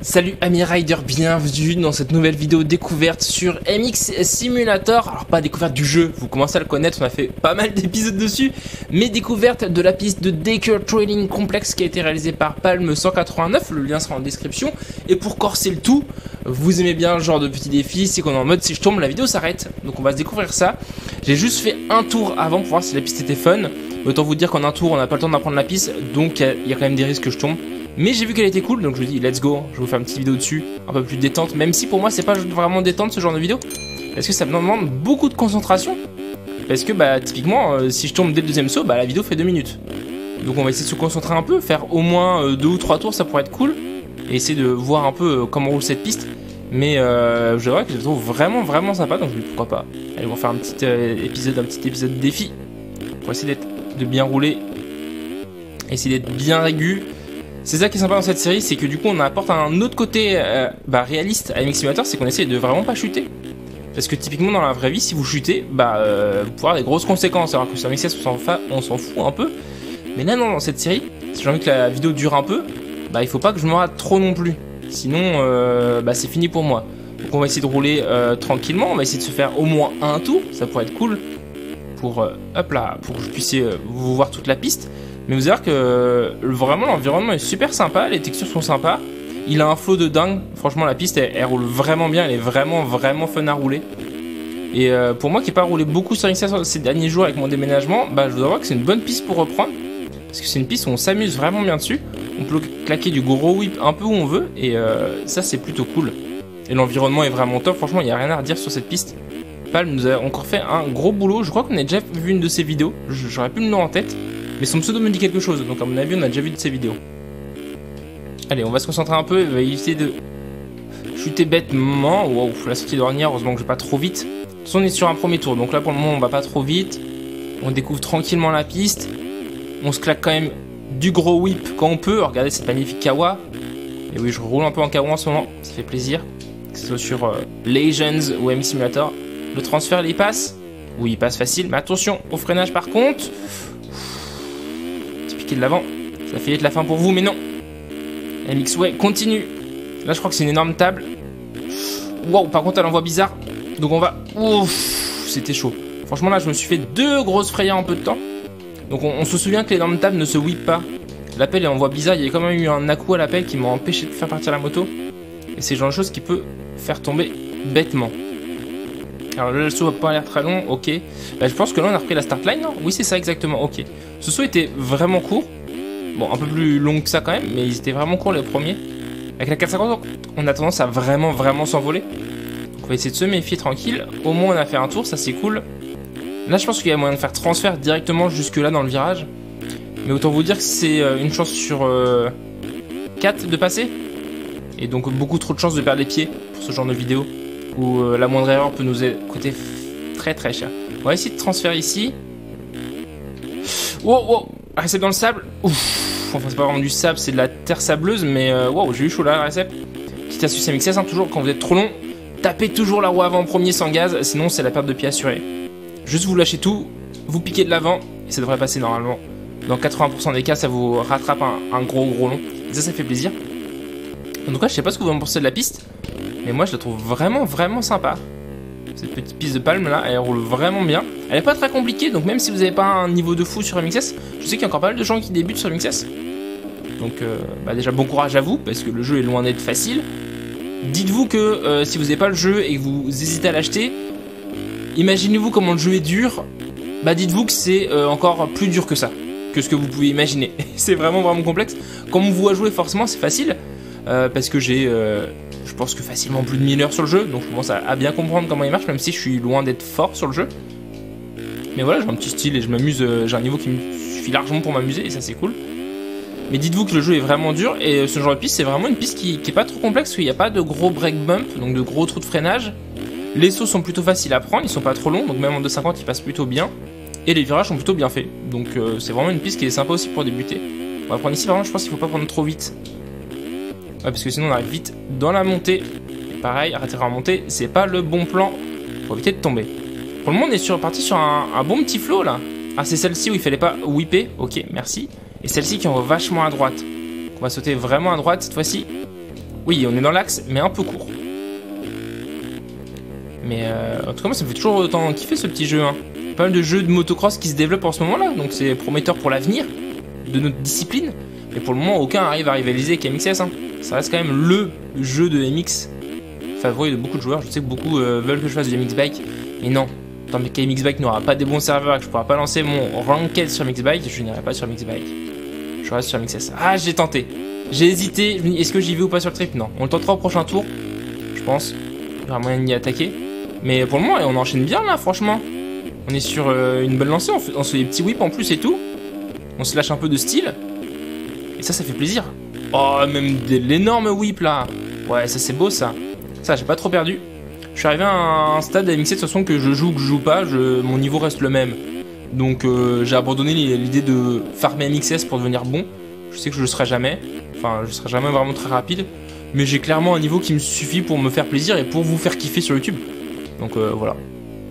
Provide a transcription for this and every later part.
Salut amis riders, bienvenue dans cette nouvelle vidéo découverte sur MX Simulator. Alors pas découverte du jeu, vous commencez à le connaître, on a fait pas mal d'épisodes dessus, mais découverte de la piste de Decker Trading Complex qui a été réalisée par Palm 189, le lien sera en description. Et pour corser le tout, vous aimez bien ce genre de petit défi, c'est qu'on est en mode si je tombe la vidéo s'arrête. Donc on va se découvrir ça. J'ai juste fait un tour avant pour voir si la piste était fun. Autant vous dire qu'en un tour on n'a pas le temps d'apprendre la piste, donc il y a quand même des risques que je tombe. Mais j'ai vu qu'elle était cool, donc je me dis let's go, je vous faire une petite vidéo dessus, un peu plus détente, même si pour moi c'est pas vraiment détente ce genre de vidéo. Parce que ça me demande beaucoup de concentration. Parce que bah typiquement, euh, si je tombe dès le deuxième saut, bah la vidéo fait deux minutes. Donc on va essayer de se concentrer un peu, faire au moins euh, deux ou trois tours, ça pourrait être cool. Et essayer de voir un peu euh, comment roule cette piste. Mais je vois que je trouve vraiment vraiment sympa, donc je pourquoi pas. Allez, on va faire un petit épisode, un petit épisode de défi. Pour essayer de bien rouler. Essayer d'être bien régu. C'est ça qui est sympa dans cette série, c'est que du coup on apporte un autre côté euh, bah, réaliste à MX Simulator, c'est qu'on essaie de vraiment pas chuter. Parce que typiquement dans la vraie vie, si vous chutez, bah euh, vous pouvez avoir des grosses conséquences. Alors que sur MXS on s'en fout un peu. Mais là non, dans cette série, si j'ai envie que la vidéo dure un peu, bah il faut pas que je me rate trop non plus. Sinon, euh, bah c'est fini pour moi. Donc on va essayer de rouler tranquillement, on va essayer de se faire au moins un tour, ça pourrait être cool. Pour, hop là, pour que je puissiez vous voir toute la piste. Mais vous allez voir que vraiment l'environnement est super sympa, les textures sont sympas. Il a un flow de dingue. Franchement, la piste elle, roule vraiment bien. Elle est vraiment vraiment fun à rouler. Et euh, pour moi qui n'ai pas roulé beaucoup sur XS ces derniers jours avec mon déménagement, bah, je dois voir que c'est une bonne piste pour reprendre. Parce que c'est une piste où on s'amuse vraiment bien dessus. On peut claquer du gros whip un peu où on veut. Et euh, ça, c'est plutôt cool. Et l'environnement est vraiment top. Franchement, il n'y a rien à redire sur cette piste. Palm nous a encore fait un gros boulot. Je crois qu'on a déjà vu une de ses vidéos. J'aurais plus le nom en tête. Mais son pseudo me dit quelque chose, donc à mon avis on a déjà vu de ses vidéos. Allez, on va se concentrer un peu, et va éviter de chuter bêtement. Wow, la sortie dernière, heureusement que je vais pas trop vite. on est sur un premier tour, donc là pour le moment on va pas trop vite. On découvre tranquillement la piste. On se claque quand même du gros whip quand on peut. Regardez cette magnifique kawa. Et oui, je roule un peu en kawa en ce moment, ça fait plaisir. Que ce soit sur euh, Legends ou M Simulator. Le transfert, il passe Oui, il passe facile, mais attention au freinage par contre de l'avant. Ça fait être la fin pour vous, mais non. MX Way continue. Là, je crois que c'est une énorme table. Wow, par contre, elle envoie bizarre. Donc on va... Ouf, c'était chaud. Franchement, là, je me suis fait deux grosses frayeurs en peu de temps. Donc on, se souvient que l'énorme table ne se whip pas. L'appel, elle envoie bizarre. Il y a quand même eu un à-coup à l'appel qui m'a empêché de faire partir la moto. Et c'est le genre de chose qui peut faire tomber bêtement. Alors le saut va pas l'air très long, ok. Bah, je pense que là on a repris la start line, non? Oui c'est ça exactement, ok. Ce saut était vraiment court. Bon, un peu plus long que ça quand même, mais ils étaient vraiment courts les premiers. Avec la 450, on a tendance à vraiment vraiment s'envoler. On va essayer de se méfier tranquille. Au moins on a fait un tour, ça c'est cool. Là je pense qu'il y a moyen de faire transfert directement jusque là dans le virage. Mais autant vous dire que c'est euh, une chance sur 4 euh, de passer. Et donc beaucoup trop de chances de perdre les pieds pour ce genre de vidéo où euh, la moindre erreur peut nous coûter très très cher. On va essayer de transférer ici. Wow, wow, recep dans le sable. Ouf, enfin c'est pas vraiment du sable, c'est de la terre sableuse, mais euh, wow, j'ai eu chaud là, recep. Petite astuce MXS, hein, toujours quand vous êtes trop long, tapez toujours la roue avant premier sans gaz, sinon c'est la perte de pied assurée. Juste vous lâchez tout, vous piquez de l'avant, et ça devrait passer normalement. Dans 80% des cas, ça vous rattrape un, gros gros long. Et ça, ça fait plaisir. En tout cas, je sais pas ce que vous en pensez de la piste. Mais moi, je la trouve vraiment, vraiment sympa. Cette petite piste de palme là, elle roule vraiment bien. Elle est pas très compliquée, donc même si vous n'avez pas un niveau de fou sur MXS, je sais qu'il y a encore pas mal de gens qui débutent sur MXS. Donc euh, bah déjà bon courage à vous, parce que le jeu est loin d'être facile. Dites-vous que euh, si vous n'avez pas le jeu et que vous hésitez à l'acheter, imaginez-vous comment le jeu est dur. Bah dites-vous que c'est euh, encore plus dur que ça, que ce que vous pouvez imaginer. c'est vraiment vraiment complexe. Comme vous voit jouer forcément c'est facile, parce que j'ai je pense que facilement plus de 1000 heures sur le jeu, donc je commence à, bien comprendre comment il marche, même si je suis loin d'être fort sur le jeu. Mais voilà, j'ai un petit style et je m'amuse, euh, j'ai un niveau qui me suffit largement pour m'amuser, et ça c'est cool. Mais dites-vous que le jeu est vraiment dur, et ce genre de piste, c'est vraiment une piste qui, qui est pas trop complexe, parce qu'il n'y a pas de gros break bump, donc de gros trous de freinage. Les sauts sont plutôt faciles à prendre, ils sont pas trop longs, donc même en 250 ils passent plutôt bien. Et les virages sont plutôt bien faits, donc euh, c'est vraiment une piste qui est sympa aussi pour débuter. On va prendre ici, vraiment je pense qu'il faut pas prendre trop vite. Ouais, parce que sinon on arrive vite dans la montée. pareil, arrêter en montée, c'est pas le bon plan pour éviter de tomber. Pour le moment, on est sur, parti sur un, bon petit flow là. Ah, c'est celle-ci où il fallait pas whipper. Ok, merci. Et celle-ci qui en va vachement à droite. On va sauter vraiment à droite cette fois-ci. Oui, on est dans l'axe, mais un peu court. Mais euh, en tout cas, moi, ça me fait toujours autant kiffer ce petit jeu. Hein. Pas mal de jeux de motocross qui se développent en ce moment-là, donc c'est prometteur pour l'avenir de notre discipline. Mais pour le moment, aucun arrive à rivaliser avec MXS. Hein. Ça reste quand même le jeu de MX favori de beaucoup de joueurs. Je sais que beaucoup euh, veulent que je fasse du MX Bike, mais non. Tant que MX Bike n'aura pas des bons serveurs et que je pourrai pas lancer mon ranked sur MX Bike, je n'irai pas sur MX Bike. Je reste sur MXS. Ah, j'ai tenté. J'ai hésité. Est-ce que j'y vais ou pas sur le trip? Non. On le tentera au prochain tour. Je pense. Il y aura moyen d'y attaquer. Mais pour le moment, on enchaîne bien là, franchement. On est sur euh, une bonne lancée. On fait, on fait des petits whips en plus et tout. On se lâche un peu de style. Ça, ça fait plaisir. Oh, même de l'énorme whip là. Ouais, ça c'est beau ça. Ça, j'ai pas trop perdu. Je suis arrivé à un stade à MX7 de toute façon que je joue ou que je joue pas, mon niveau reste le même. Donc euh, j'ai abandonné l'idée de farmer MXS pour devenir bon. Je sais que je le serai jamais. Enfin, je serai jamais vraiment très rapide. Mais j'ai clairement un niveau qui me suffit pour me faire plaisir et pour vous faire kiffer sur YouTube. Donc euh, voilà.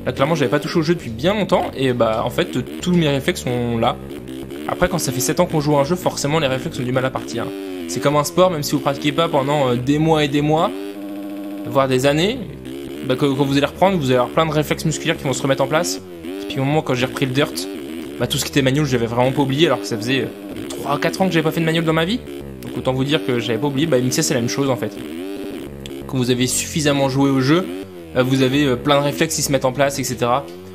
Là, clairement, j'avais pas touché au jeu depuis bien longtemps. Et bah, en fait, tous mes réflexes sont là. Après, quand ça fait 7 ans qu'on joue à un jeu, forcément, les réflexes ont du mal à partir. C'est comme un sport, même si vous pratiquez pas pendant euh, des mois et des mois, voire des années, bah, quand, vous allez reprendre, vous allez avoir plein de réflexes musculaires qui vont se remettre en place. Et puis au moment quand j'ai repris le dirt, bah, tout ce qui était manual, j'avais vraiment pas oublié, alors que ça faisait 3-4 ans que j'avais pas fait de manual dans ma vie. Donc autant vous dire que j'avais pas oublié, bah c'est la même chose en fait. Quand vous avez suffisamment joué au jeu, bah, vous avez euh, plein de réflexes qui se mettent en place, etc.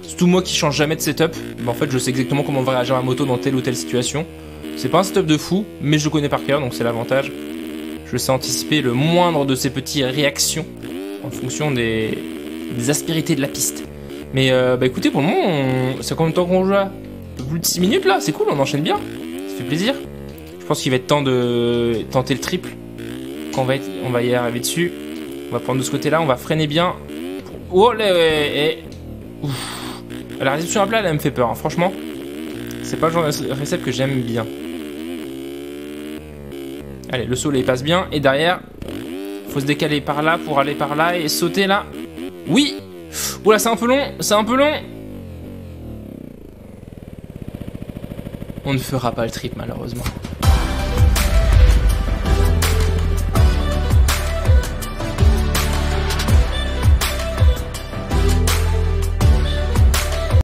Surtout moi qui change jamais de setup, bah, en fait je sais exactement comment va réagir ma moto dans telle ou telle situation. C'est pas un setup de fou, mais je connais par cœur, donc c'est l'avantage. Je sais anticiper le moindre de ces petites réactions en fonction des, aspérités de la piste. Mais euh, bah écoutez, pour le moment, c'est combien de temps qu'on joue là Plus de 6 minutes là, c'est cool, on enchaîne bien. Ça fait plaisir. Je pense qu'il va être temps de tenter le triple. Quand on va, on y arriver dessus. On va prendre de ce côté-là, on va freiner bien. Oh là, La réception à plat, elle, me fait peur, hein. franchement. C'est pas le genre de réception que j'aime bien. Allez, le soleil passe bien. Et derrière, faut se décaler par là pour aller par là et sauter là. Oui Oula, c'est un peu long, c'est un peu long On ne fera pas le trip malheureusement.